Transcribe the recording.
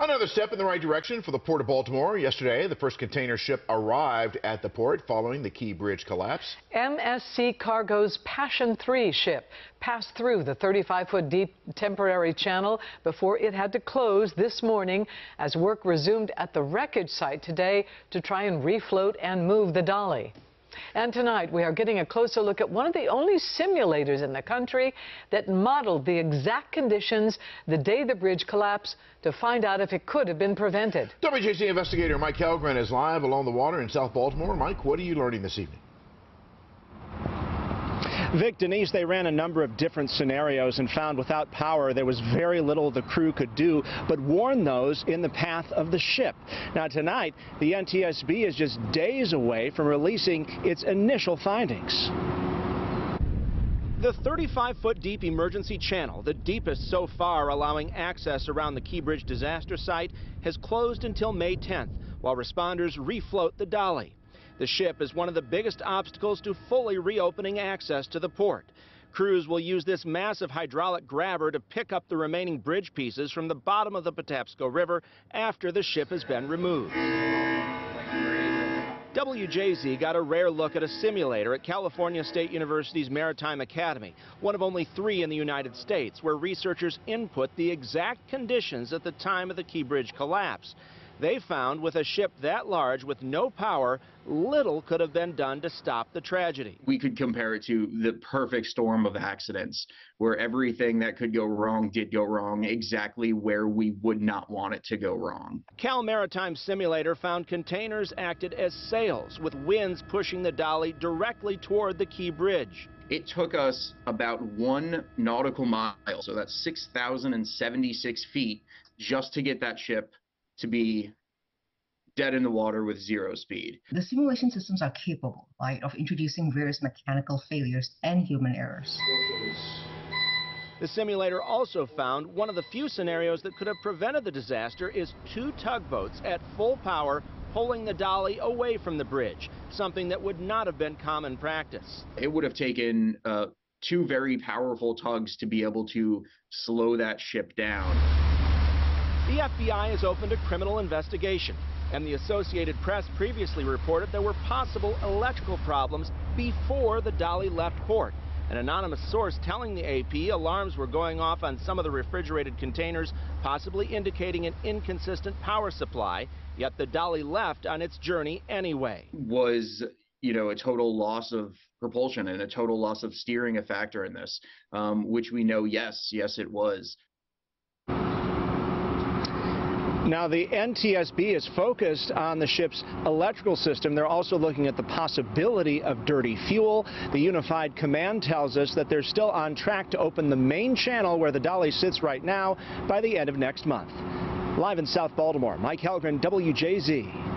Another step in the right direction for the Port of Baltimore. Yesterday, the first container ship arrived at the port following the Key Bridge collapse. MSC Cargo's Passion 3 ship passed through the 35-foot deep temporary channel before it had to close this morning as work resumed at the wreckage site today to try and refloat and move the Dali. And tonight we are getting a closer look at one of the only simulators in the country that modeled the exact conditions the day the bridge collapsed to find out if it could have been prevented. WJZ investigator Mike Hellgren is live along the water in South Baltimore. Mike, what are you learning this evening? Vic, Denise, they ran a number of different scenarios and found without power there was very little the crew could do but warn those in the path of the ship. Now tonight, the NTSB is just days away from releasing its initial findings. The 35-foot deep emergency channel, the deepest so far allowing access around the Key Bridge disaster site, has closed until May 10th while responders refloat the Dali. The ship is one of the biggest obstacles to fully reopening access to the port. Crews will use this massive hydraulic grabber to pick up the remaining bridge pieces from the bottom of the Patapsco River after the ship has been removed. WJZ got a rare look at a simulator at California State University's Maritime Academy, one of only three in the United States, where researchers input the exact conditions at the time of the Key Bridge collapse. They found with a ship that large with no power, little could have been done to stop the tragedy. We could compare it to the perfect storm of accidents where everything that could go wrong did go wrong exactly where we would not want it to go wrong. Cal Maritime Simulator found containers acted as sails with winds pushing the Dali directly toward the Key Bridge. It took us about one nautical mile, so that's 6,076 feet, just to get that ship to be dead in the water with zero speed. The simulation systems are capable, right, of introducing various mechanical failures and human errors. The simulator also found one of the few scenarios that could have prevented the disaster is two tugboats at full power pulling the Dali away from the bridge, something that would not have been common practice. It would have taken uh, two very powerful tugs to be able to slow that ship down. The FBI has opened a criminal investigation, and the Associated Press previously reported there were possible electrical problems before the Dali left port. An anonymous source telling the AP alarms were going off on some of the refrigerated containers, possibly indicating an inconsistent power supply, yet the Dali left on its journey anyway. Was you know, a total loss of propulsion and a total loss of steering a factor in this, um, which we know, yes, yes, it was. Now, the NTSB is focused on the ship's electrical system. They're also looking at the possibility of dirty fuel. The Unified Command tells us that they're still on track to open the main channel where the Dali sits right now by the end of next month. Live in South Baltimore, Mike Hellgren, WJZ.